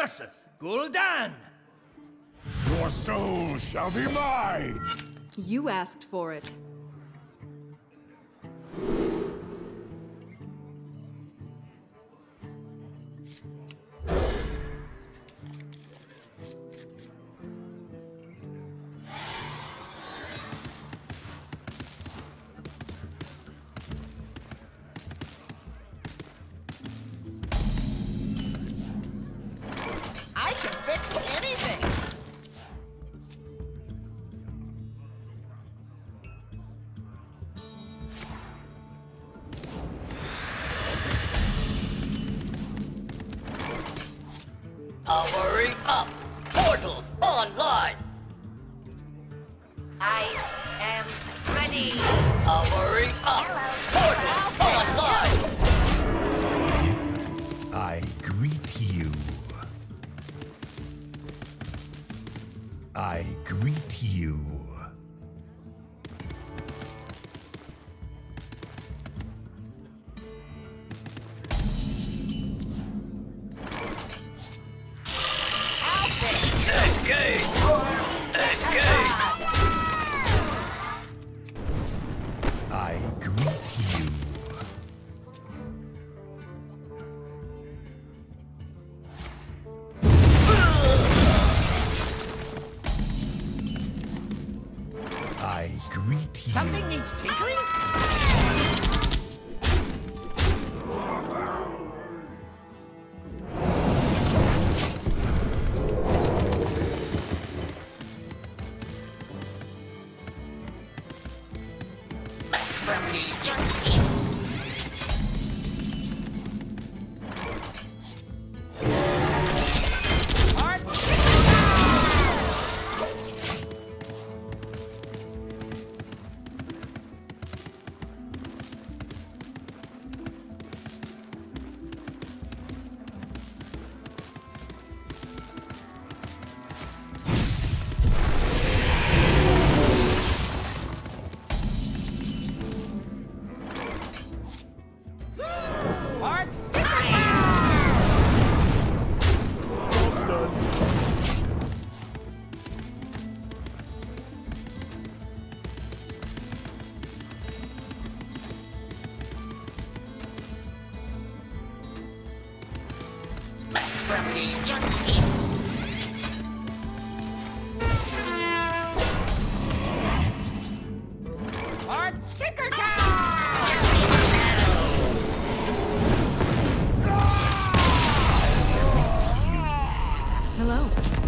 versus Gul'dan. Your soul shall be mine! You asked for it. Powering up! Portals online! I am ready. Powering up! Portals online! I greet you. I greet you. I greet you. Something needs tinkering? From the junkie. From the junkie. Hello.